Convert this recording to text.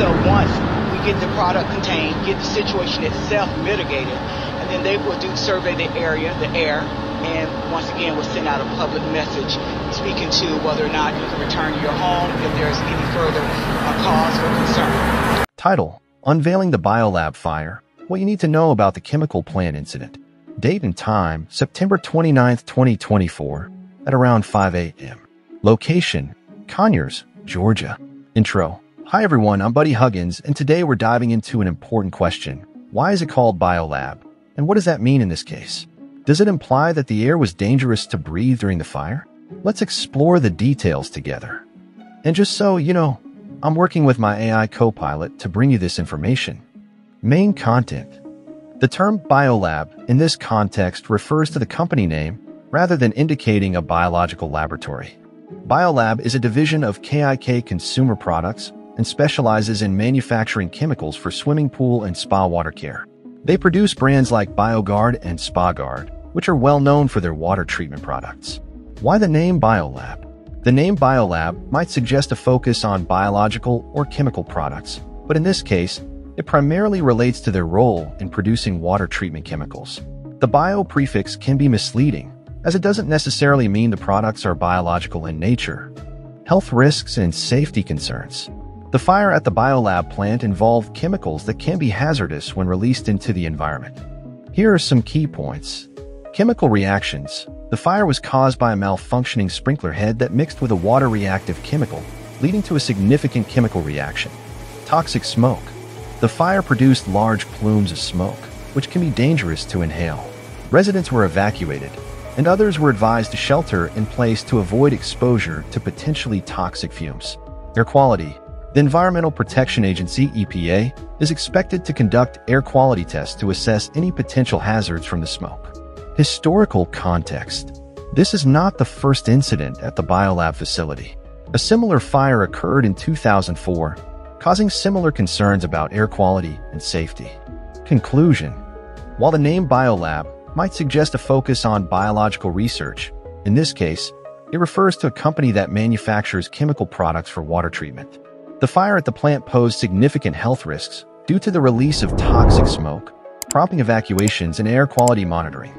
So once we get the product contained, get the situation itself mitigated, and then they will do survey the area, the air, and once again we'll send out a public message speaking to whether or not you can return to your home if there's any further uh, cause for concern. Title Unveiling the Biolab Fire What you need to know about the chemical plant incident. Date and time September 29, 2024, at around 5 a.m. Location Conyers, Georgia. Intro Hi everyone, I'm Buddy Huggins, and today we're diving into an important question. Why is it called Biolab? And what does that mean in this case? Does it imply that the air was dangerous to breathe during the fire? Let's explore the details together. And just so you know, I'm working with my AI co-pilot to bring you this information. Main content. The term biolab in this context refers to the company name rather than indicating a biological laboratory. Biolab is a division of KIK Consumer Products and specializes in manufacturing chemicals for swimming pool and spa water care. They produce brands like BioGuard and SpaGuard, which are well known for their water treatment products. Why the name Biolab? The name Biolab might suggest a focus on biological or chemical products, but in this case, it primarily relates to their role in producing water treatment chemicals. The bio prefix can be misleading, as it doesn't necessarily mean the products are biological in nature. Health risks and safety concerns. The fire at the biolab plant involved chemicals that can be hazardous when released into the environment. Here are some key points. Chemical reactions. The fire was caused by a malfunctioning sprinkler head that mixed with a water-reactive chemical, leading to a significant chemical reaction. Toxic smoke. The fire produced large plumes of smoke, which can be dangerous to inhale. Residents were evacuated, and others were advised to shelter in place to avoid exposure to potentially toxic fumes. Air quality. The Environmental Protection Agency, EPA, is expected to conduct air quality tests to assess any potential hazards from the smoke. Historical context. This is not the first incident at the Biolab facility. A similar fire occurred in 2004, causing similar concerns about air quality and safety. Conclusion While the name Biolab might suggest a focus on biological research, in this case, it refers to a company that manufactures chemical products for water treatment. The fire at the plant posed significant health risks due to the release of toxic smoke, prompting evacuations and air quality monitoring.